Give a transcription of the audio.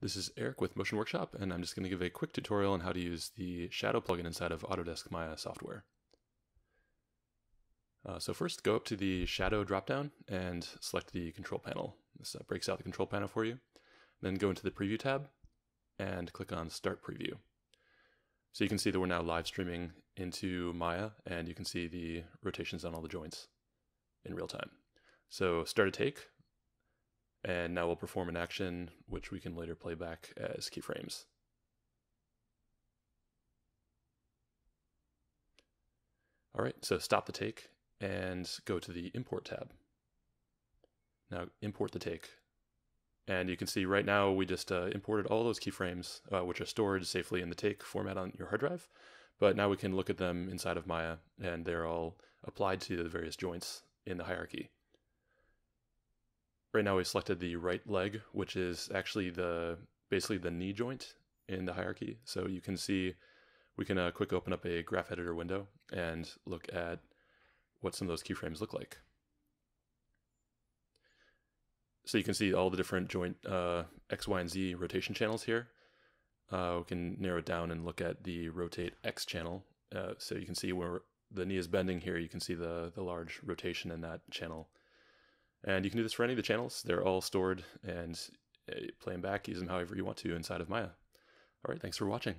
This is Eric with Motion Workshop, and I'm just going to give a quick tutorial on how to use the Shadow plugin inside of Autodesk Maya software. Uh, so first, go up to the Shadow dropdown and select the control panel. This uh, breaks out the control panel for you. Then go into the Preview tab and click on Start Preview. So you can see that we're now live streaming into Maya, and you can see the rotations on all the joints in real time. So start a take, and now we'll perform an action which we can later play back as keyframes. All right, so stop the take and go to the import tab. Now import the take. And you can see right now we just uh, imported all those keyframes, uh, which are stored safely in the take format on your hard drive. But now we can look at them inside of Maya, and they're all applied to the various joints in the hierarchy. Right now we selected the right leg, which is actually the basically the knee joint in the hierarchy. So you can see we can uh, quick open up a graph editor window and look at what some of those keyframes look like. So you can see all the different joint uh, X, Y, and Z rotation channels here. Uh, we can narrow it down and look at the rotate X channel. Uh, so you can see where the knee is bending here, you can see the, the large rotation in that channel. And you can do this for any of the channels. They're all stored and uh, play them back, use them however you want to inside of Maya. All right, thanks for watching.